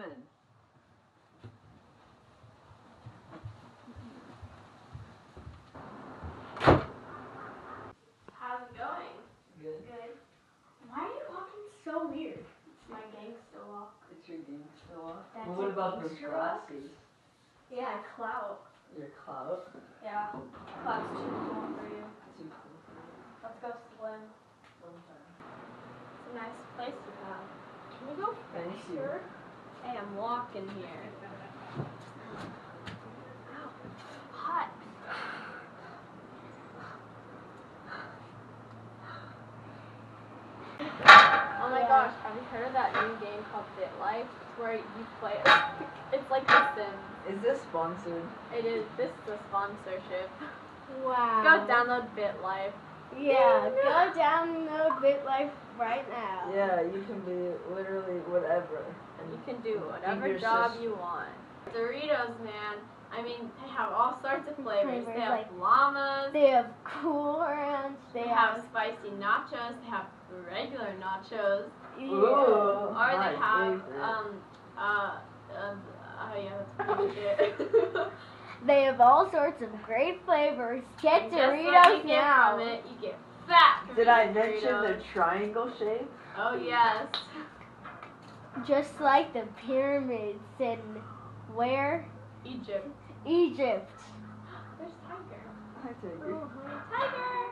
Come in. How's it going? Good. Good. Why are you walking so weird? It's my gangsta walk. It's your gangsta walk. That's well, what about those glasses? Yeah, clout. Your clout. Yeah, clout's too cool for you. Too cool for you. Let's go swim. Sometime. It's a nice place to have. Can we go Thank you. Hey, I'm walking here. Ow. Hot. Oh my Yeah. gosh, have you heard of that new game called Bit Life? It's where you play it's like The Sims. Is this sponsored? It is this is a sponsorship. Wow. Go download BitLife. Yeah, go download BitLife right now. Yeah, you can be literally whatever. And And you can do whatever job sis- you want. Doritos, man. I mean, they have all sorts of flavors. They have like- llamas. They have Cool Ranch. They They have have. spicy nachos. They have regular nachos. Ooh, Or my they have favorite. um uh um oh yeah that's pretty good. They have all sorts of great flavors. Get And guess what Doritos you get now. from it? You get fat. from Did I eating mention Doritos. the triangle shape? Oh yes. Just like the pyramids in where? Egypt. Egypt. There's tiger. I take it. Oh, tiger.